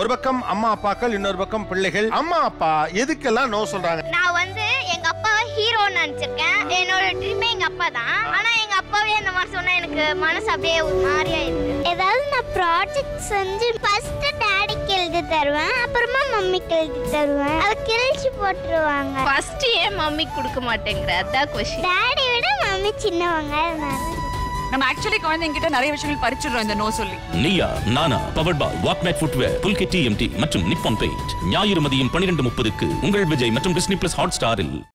ஒரு பக்கம் அம்மா அப்பாக்கள் இன்னொரு பக்கம் பிள்ளைகள். அம்மா அப்பா எதுக்கெல்லாம் நோ சொல்றாங்க? நான் வந்து எங்க அப்பாவை ஹீரோன்னு நினைச்சிருக்கேன். என்னோட ட்ரீமே எங்க அப்பா தான். ஆனா எங்க அப்பாவே அந்த மாதிரி சொன்னா எனக்கு மனசு அப்படியே ஒரு மாதிரியா இருக்கு ஏதாவது நான் ப்ராஜெக்ட் செஞ்சு ஃபர்ஸ்ட் டாடிக்கு எழுதி தருவேன் அப்புறமா மம்மிக்கு எழுதி தருவேன். அதை கிழிச்சு போட்டுருவாங்க. ஃபர்ஸ்ட் ஏன் மம்மி கொடுக்க மாட்டேங்கிற? அதான் கொஸ்டின் டாடி விட மம்மி சின்னவங்க அதனால. ஆக்சுவலி குழந்தைங்க கிட்ட நிறைய விஷயங்கள் பறிச்சிடுறோம் இந்த நோ சொல்லி. Neeya Naana powered by Walkmate footwear புல்கே TMT மற்றும் நிப்பான் பெயிண்ட் ஞாயிறு மதியம் பன்னிரண்டு முப்பதுக்கு உங்கள் விஜய் மற்றும் டிஸ்னி பிளஸ் ஹாட் ஸ்டாரில்